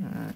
Uh,